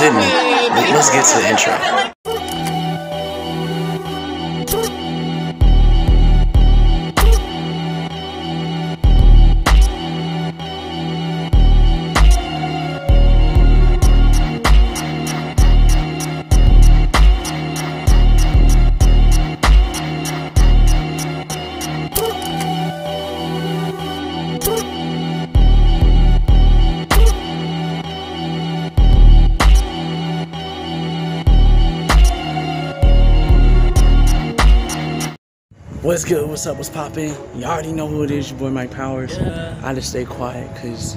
Let's get to the intro. What's good? What's up? What's poppin'? You already know who it is, your boy Mike Powers. Yeah. I just stay quiet because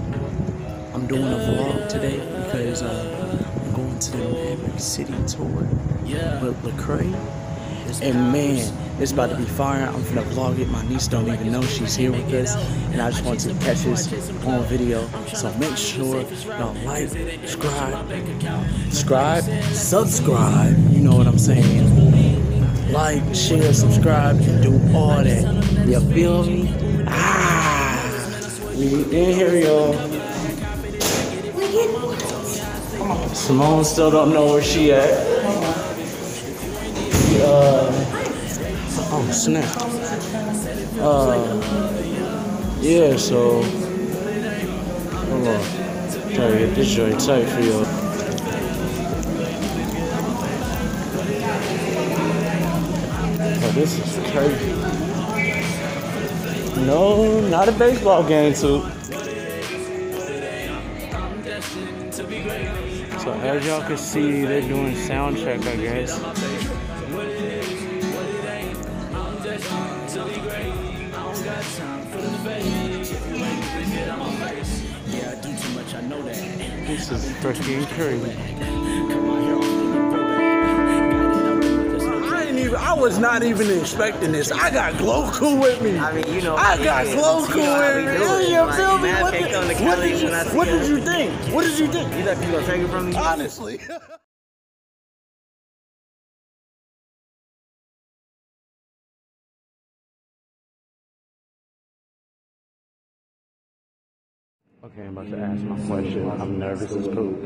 I'm doing a vlog today because uh, I'm going to the Maverick City tour yeah. with Lecrae. And man, it's about to be fire. I'm gonna vlog it. My niece don't even know she's here with us. And I just want to catch this on video. So make sure y'all like, subscribe, subscribe, subscribe. You know what I'm saying like, share, subscribe, and do all that. You feel me? Ah, we in here, y'all. Simone still don't know where she at. Uh, oh snap. Uh, yeah. So, hold on. Try to get this joint tight for y'all. This is crazy. No, not a baseball game, too. So as y'all can see, they're doing sound check, I guess. This is freaking crazy. Was not even expecting this. I got Gloku with me. I mean, you know, I got Gloku with me. You feel me? What did, what, did you, what did you think? What did you think? You thought people were taking from me? Honestly. Okay, I'm about to ask my question. I'm nervous as poop.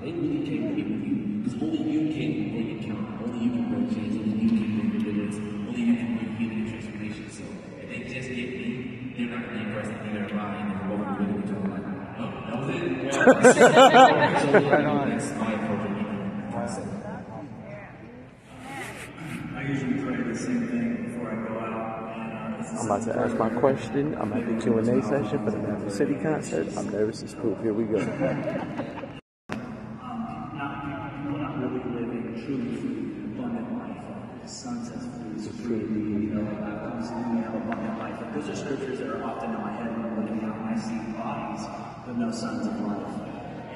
They really can't compete with you because only you can make it count. Only you can break chains. Only you can break dividends. Only you can bring healing and transformation. So if they just get me, they're not going to be impressed. They're going to buy and they're both really to like, oh, that was it. so right on. That's my approach of eating process. I usually pray the same thing before I go out. Uh, I'm about to ask my question. I'm at the Q&A session for the Maverick City concert. I'm nervous as poop. Here we go. But no sons of life.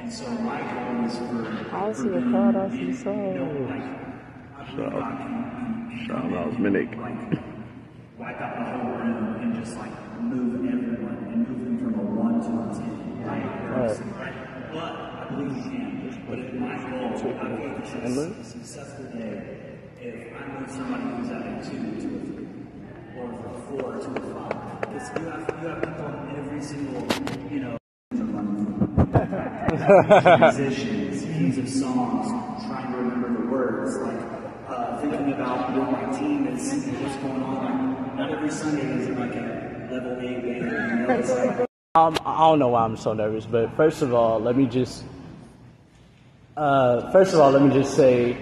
And so my goal is for I see a card, I see soul. Shout out Minik. Wipe out the whole room and just like move everyone and move them from a one to a ten. Right? right. But I believe you can. But if my goal, I believe it's a successful day if I move somebody who's at a two to a three or from four to a five. Because you have, you have people on every single, you know, musicians, keys of songs, trying to remember the words, like uh, thinking about what my team is, what's going on. Not every Sunday is like a level A game. You know, it's like, um, I don't know why I'm so nervous, but first of all, let me just, uh, first of all, let me just say,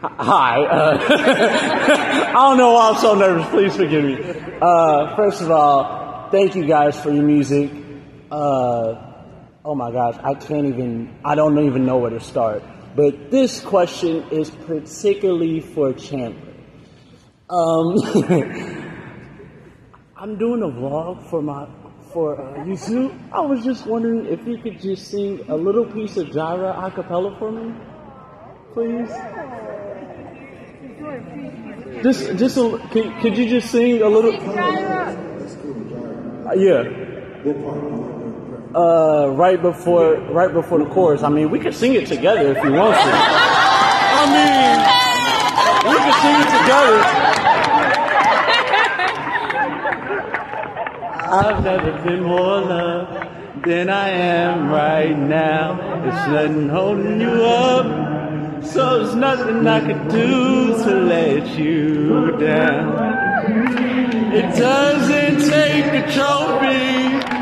Hi. Uh, I don't know why I'm so nervous. Please forgive me. Uh, first of all, thank you guys for your music. Uh, oh my gosh, I can't even, I don't even know where to start. But this question is particularly for Chandler. Um, I'm doing a vlog for my for uh, YouTube. I was just wondering if you could just sing a little piece of Jireh a cappella for me, please. Just, just a, could, could you just sing a little? Uh, yeah. Uh, right before, right before the chorus. I mean, we could sing it together if you want to. I mean, we could sing it together. I've never been more loved than I am right now. It's nothing holding you up, so there's nothing I could do to let you down. It doesn't take a trophy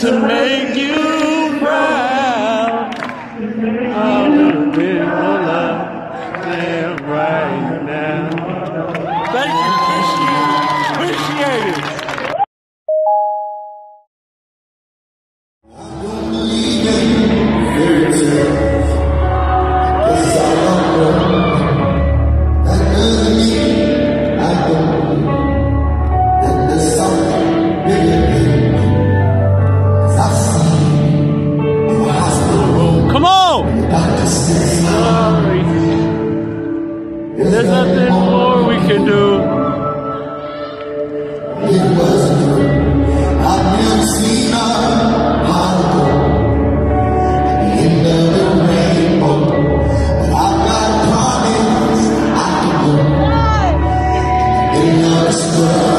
to make you proud. A little bit more love Christ.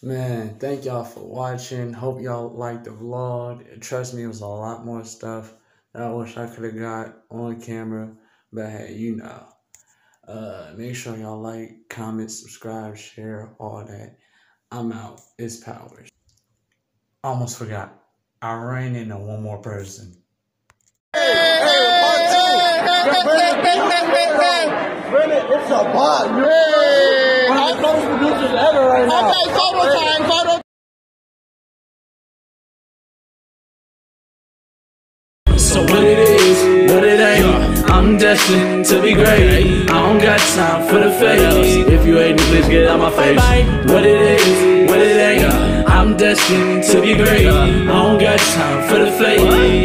Man, thank y'all for watching. Hope y'all liked the vlog. Trust me, it was a lot more stuff that I wish I could have got on camera. But hey, you know. Uh, make sure y'all like, comment, subscribe, share, all that. I'm out. It's Powers. Almost forgot. I ran into one more person. Bennett, it's a bot. You're hey. one the producers ever right now. Destined to be great. I don't got time for the face. If you hate me, please get out my face. What it is, what it ain't, I'm destined to be great. I don't got time for the fake.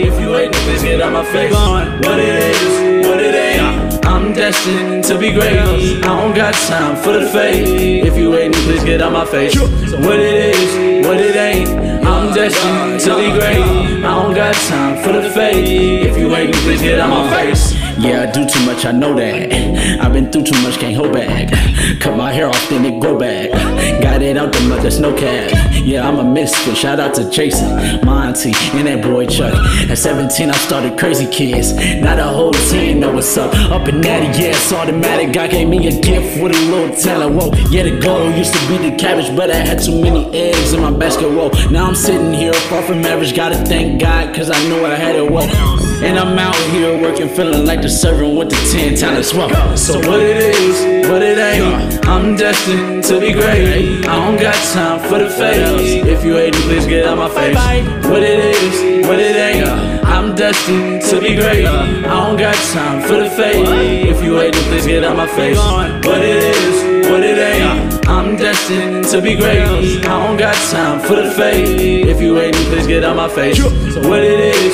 If you ain't, please get out my face. What it is, what it ain't. I'm destined to be great. I don't got time for the fake. If you ain't, please get out my face. What it is, what it ain't. I'm destined to be great. I don't got time for the fake. If you ain't, please get out my face. Yeah, I do too much, I know that. I've been through too much, can't hold back. Cut my hair off, then it grow back. Got it out the mud, there's no cap. Yeah, I'm a misfit. Shout out to Jason, Monty, and that boy Chuck. At 17, I started Crazy Kids. Now the whole team know what's up. Up and at it, yeah, it's automatic. God gave me a gift with a little talent. Whoa, yeah, the goal used to be the cabbage, but I had too many eggs in my basket. Whoa, now I'm sitting here far from average. Gotta thank God, cause I knew I had it. Whoa, and I'm out here working, feeling like the servant with the 10 talents. Whoa, so what it is, what it ain't. I'm destined to be great. I don't got time for the face. If you hate me, please get out my face. What it is, what it ain't. I'm destined to be great. I don't got time for the fake. If you hate me, please get out my face. What it is, what it ain't. I'm destined to be great. I don't got time for the fake. If you hate me, please get out my face. So what it is.